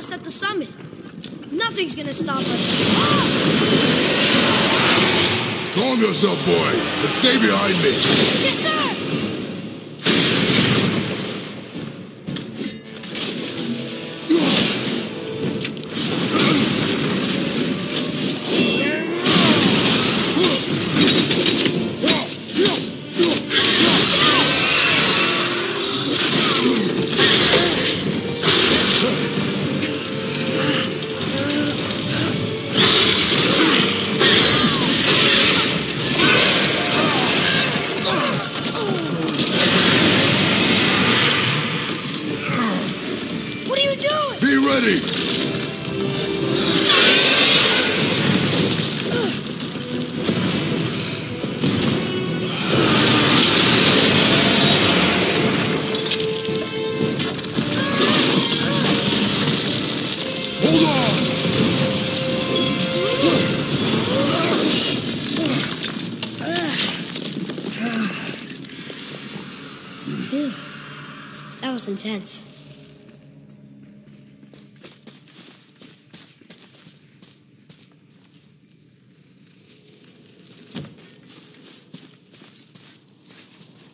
us at the summit. Nothing's gonna stop us. Calm yourself, boy, and stay behind me. Yes, sir! Intense.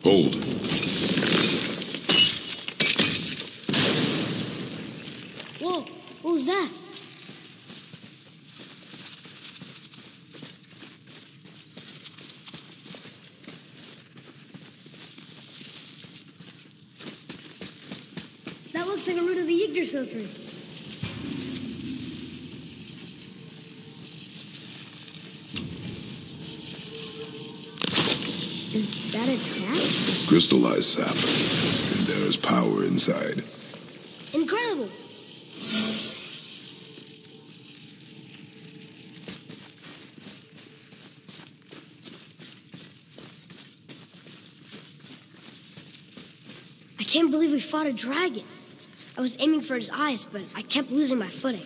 Hold. Whoa, what was that? That looks like a root of the Yggdrasil tree. Is that its sap? Crystallized sap. And there is power inside. Incredible! I can't believe we fought a dragon. I was aiming for his eyes, but I kept losing my footing.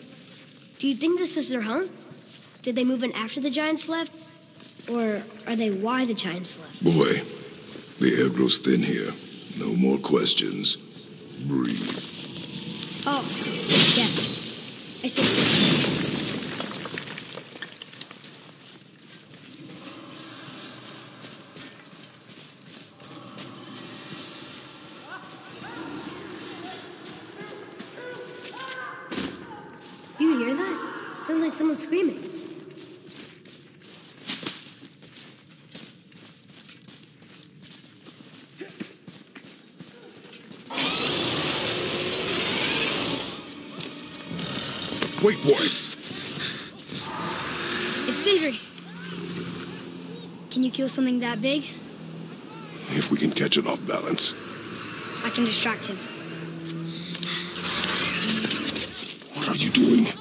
Do you think this is their home? Did they move in after the giants left? Or are they why the giants left? Boy, the air grows thin here. No more questions. Breathe. Oh, yes. I see. Do you hear that? Sounds like someone screaming. Wait, boy. It's Sindri. Can you kill something that big? If we can catch it off balance. I can distract him. What are you doing?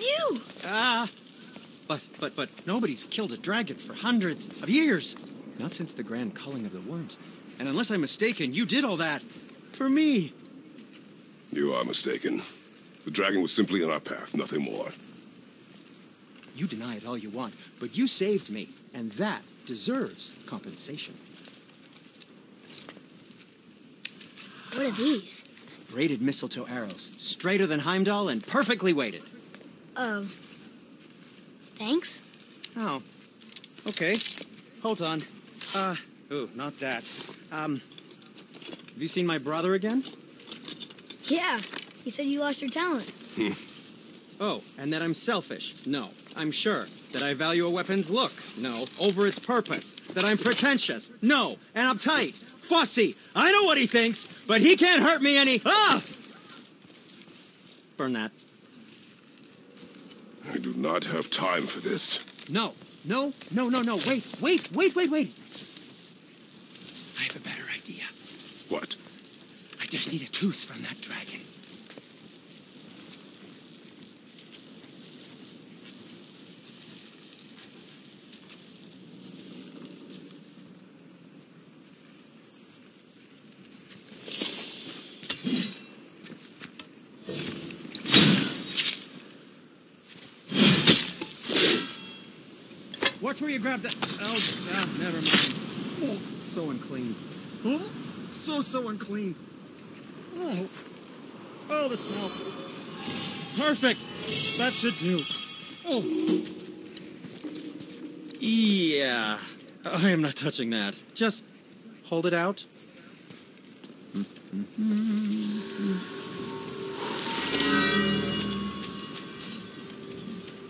And you! Ah! But, but, but nobody's killed a dragon for hundreds of years. Not since the grand culling of the worms. And unless I'm mistaken, you did all that for me. You are mistaken. The dragon was simply in our path, nothing more. You deny it all you want, but you saved me, and that deserves compensation. What are these? Braided mistletoe arrows, straighter than Heimdall and perfectly weighted. Oh. Thanks? Oh. Okay. Hold on. Uh, oh, not that. Um, have you seen my brother again? Yeah. He said you lost your talent. Oh, and that I'm selfish? No, I'm sure. That I value a weapon's look? No, over its purpose. That I'm pretentious? No, and uptight, fussy. I know what he thinks, but he can't hurt me any. Ah! Burn that. I do not have time for this. No, no, no, no, no. Wait, wait, wait, wait, wait. I have a better idea. What? I just need a tooth from that dragon. Watch where you grab that. Oh, ah, never mind. Oh, so unclean. Oh, so, so unclean. Oh, oh, the smell. Perfect. That should do. Oh. Yeah. I am not touching that. Just hold it out.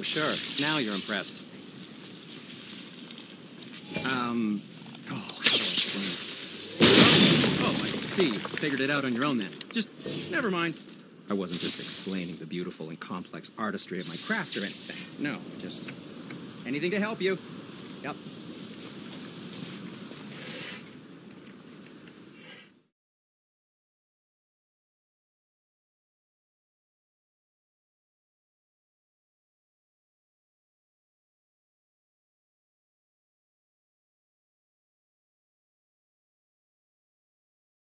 Oh, sure. Now you're impressed. Um. Oh? Oh, I see. Figured it out on your own then. Just never mind. I wasn't just explaining the beautiful and complex artistry of my craft or anything. No, just anything to help you. Yep.